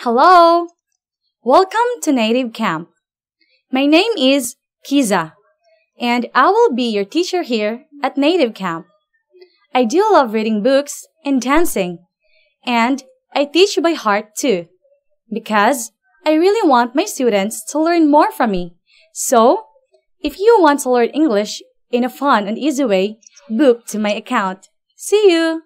Hello! Welcome to Native Camp. My name is Kizah, and I will be your teacher here at Native Camp. I do love reading books and dancing, and I teach by heart too, because I really want my students to learn more from me. So, if you want to learn English in a fun and easy way, book to my account. See you!